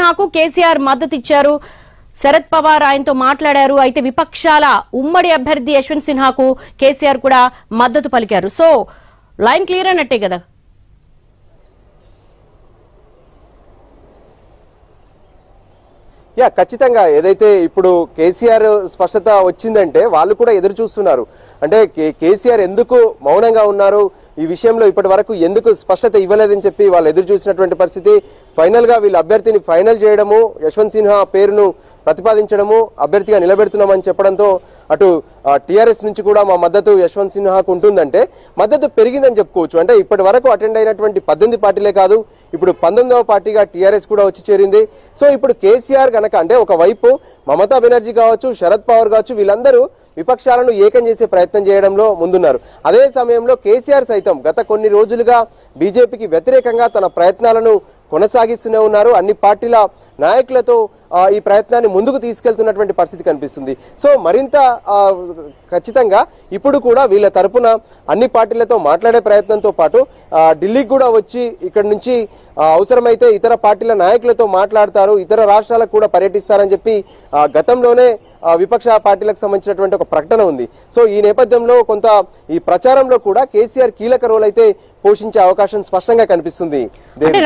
నాకు కేసీఆర్ మద్దతు ఇచ్చారు శరద్ పవార్ ఆయనతో మాట్లాడారు అయితే విపక్షాల ఉమ్మడి అభ్యర్థి యశ్వంత్ సిన్హాకు కేసీఆర్ కూడా మద్దతు పలికారు సో లైన్ క్లియర్ అన్నట్టే కదా యా ఖచ్చితంగా ఏదైతే ఇప్పుడు కేసీఆర్ స్పష్టత వచ్చిందంటే వాళ్ళు కూడా ఎదురు చూస్తున్నారు అంటే కేసీఆర్ ఎందుకు మౌనంగా ఉన్నారు ఈ విషయంలో ఇప్పటి వరకు ఎందుకు స్పష్టత ఇవ్వలేదని చెప్పి వాళ్ళు ఎదురు చూసినటువంటి పరిస్థితి ఫైనల్గా వీళ్ళ అభ్యర్థిని ఫైనల్ చేయడము యశ్వంత్ సిన్హా పేరును ప్రతిపాదించడము అభ్యర్థిగా నిలబెడుతున్నామని చెప్పడంతో అటు టీఆర్ఎస్ నుంచి కూడా మా మద్దతు యశ్వంత్ సిన్హాకు ఉంటుందంటే మద్దతు పెరిగిందని చెప్పుకోవచ్చు అంటే ఇప్పటి వరకు అటెండ్ అయినటువంటి పద్దెనిమిది పార్టీలే కాదు ఇప్పుడు పంతొమ్మిదవ పార్టీగా టీఆర్ఎస్ కూడా వచ్చి చేరింది సో ఇప్పుడు కేసీఆర్ కనుక అంటే ఒకవైపు మమతా బెనర్జీ కావచ్చు శరద్ పవార్ కావచ్చు వీళ్ళందరూ విపక్షాలను ఏకం చేసే ప్రయత్నం చేయడంలో ముందున్నారు అదే సమయంలో కేసీఆర్ సైతం గత కొన్ని రోజులుగా బీజేపీకి వ్యతిరేకంగా తన ప్రయత్నాలను కొనసాగిస్తూనే ఉన్నారు అన్ని పార్టీల నాయకులతో ఈ ప్రయత్నాన్ని ముందుకు తీసుకెళ్తున్నటువంటి పరిస్థితి కనిపిస్తుంది సో మరింత ఖచ్చితంగా ఇప్పుడు కూడా వీళ్ళ తరపున అన్ని పార్టీలతో మాట్లాడే ప్రయత్నంతో పాటు ఢిల్లీకి కూడా వచ్చి ఇక్కడ నుంచి అవసరమైతే ఇతర పార్టీల నాయకులతో మాట్లాడతారు ఇతర రాష్ట్రాలకు కూడా పర్యటిస్తారని చెప్పి గతంలోనే విపక్ష పార్టీలకు సంబంధించినటువంటి ఒక ప్రకటన ఉంది సో ఈ నేపథ్యంలో కొంత ఈ ప్రచారంలో కూడా కేసీఆర్ కీలక రోల్ అయితే పోషించే అవకాశం స్పష్టంగా కనిపిస్తుంది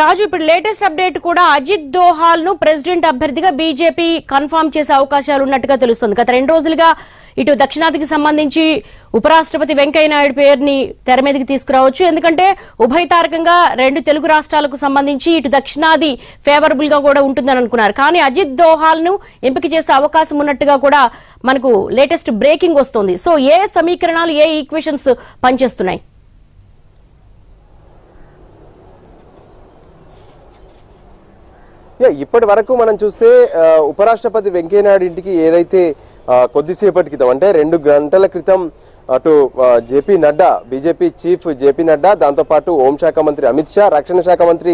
రాజు ఇప్పుడు లేటెస్ట్ అప్డేట్ కూడా అజిత్ దోహాల్ ను ప్రెసిడెంట్ అభ్యర్థిగా బీజేపీ కన్ఫామ్ చేసే అవకాశాలు ఉన్నట్టుగా తెలుస్తుంది గత రెండు రోజులుగా ఇటు దక్షిణాదికి సంబంధించి ఉపరాష్ట్రపతి వెంకయ్యనాయుడు పేరుని తెర మీదకి తీసుకురావచ్చు ఎందుకంటే ఉభయ తారకంగా రెండు తెలుగు రాష్ట్రాలకు సంబంధించి ఇటు దక్షిణాది ఫేవరబుల్ గా కూడా ఉంటుందని అనుకున్నారు కానీ అజిత్ దోహాల్ ను ఎంపిక చేసే అవకాశం ఉన్నట్టుగా కూడా మనకు లేటెస్ట్ బ్రేకింగ్ వస్తుంది సో ఏ సమీకరణాలు ఏ ఈక్వేషన్స్ పనిచేస్తున్నాయి ఇప్పటి వరకు మనం చూస్తే ఉపరాష్ట్రపతి వెంకయ్యనాయుడు ఇంటికి ఏదైతే కొద్దిసేపటి క్రితం అంటే రెండు గంటల క్రితం అటు JP Nadda BJP chief JP Nadda దాంతోపాటు హోంశాఖ మంత్రి అమిత్ షా రక్షణ శాఖ మంత్రి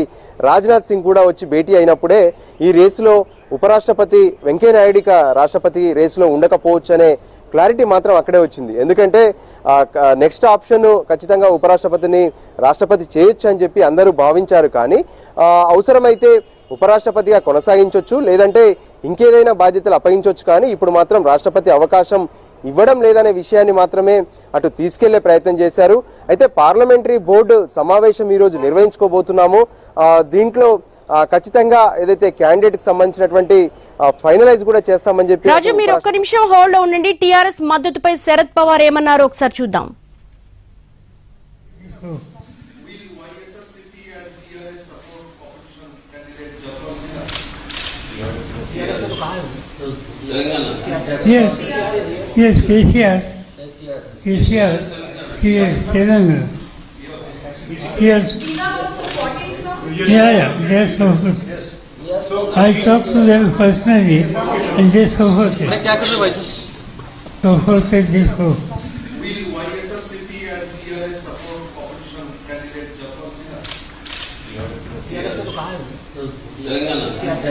రాజ్నాథ్ సింగ్ కూడా వచ్చి భేటీ అయినప్పుడే ఈ రేసులో ఉపరాష్ట్రపతి ఇక రాష్ట్రపతి రేసులో ఉండకపోవచ్చు అనే క్లారిటీ మాత్రం అక్కడే వచ్చింది ఎందుకంటే నెక్స్ట్ ఆప్షన్ ఖచ్చితంగా ఉపరాష్ట్రపతిని రాష్ట్రపతి చేయొచ్చు అని చెప్పి అందరూ భావించారు కానీ అవసరమైతే ఉపరాష్ట్రపతిగా కొనసాగించవచ్చు లేదంటే ఇంకేదైనా బాధ్యతలు అప్పగించవచ్చు కానీ ఇప్పుడు మాత్రం రాష్ట్రపతి అవకాశం ఇవ్వడం లేదనే విషయాన్ని మాత్రమే అటు తీసుకెళ్లే ప్రయత్నం చేశారు అయితే పార్లమెంటరీ బోర్డు సమావేశం ఈరోజు నిర్వహించుకోబోతున్నాము దీంట్లో ఖచ్చితంగా ఏదైతే క్యాండిడేట్ కి సంబంధించినటువంటి ఫైనలైజ్ కూడా చేస్తామని చెప్పి రాజు మీరు ఒక్క నిమిషం హోల్డ్ లో ఉండండి టిఆర్ఎస్ మద్దతుపై శరద్ పవార్ ఏమన్నారు ఒకసారి చూద్దాం Yes, yes, KCR. KCR, yes, Telangana. Yes. Yeah, yeah, they are so good. I talked to them personally and they supported. Supported this hope.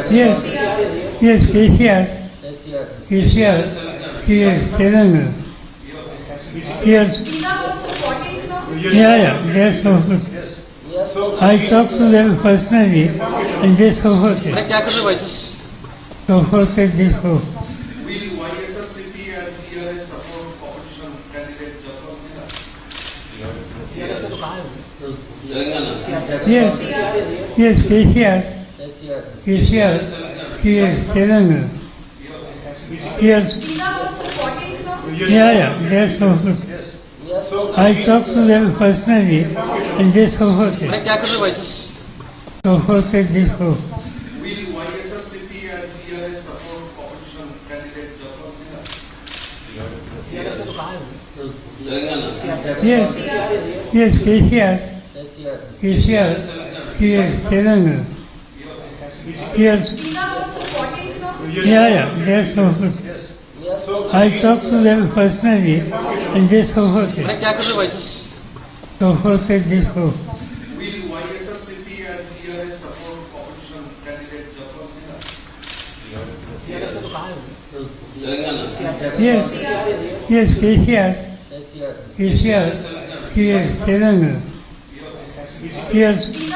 Yes, yes, KCR. KCR. Yes, Telangana. Yes. Yeah, yeah, yes, of I talked to them personally and they supported. Supported this Will and support opposition candidate Jaswant Singh? Yes, yes, KCR. KCR. Yes. is Telangana. Yes. Yeah, yeah, that's so good. I talked to them personally and they supported. Supported this hope. Telangana. Yes, yes, KCR. KCR. Yes, Telangana. Yes. Yeah, yeah, Yes. are supporting. I talked to them personally and they supported. Supported this group. Yes, yes, Yes here. He's here. He is telling He is.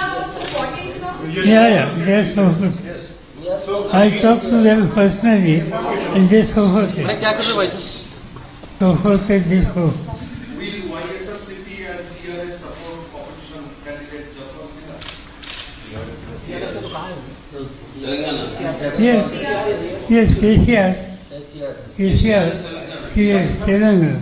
Yeah, yeah, yes, so I talked to them personally, and they supported. Supported this hope. Yes, yes, KCR. KCR. He is Telangana.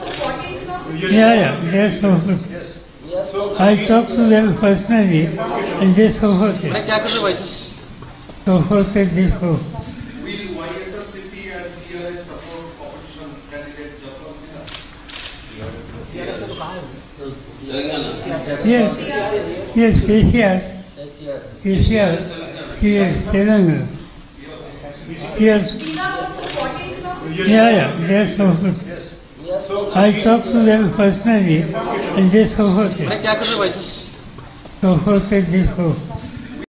Yes, yeah, yes, of course. Yes. I talk to them personally and they supported. Supported this hope. Will YSRCP and PRS support opposition candidate Yes, yes, KCR. KCR, yes, Telangana. Yes. Yeah, yeah, yes, of course. I talked to them personally and they supported. Supported this hope.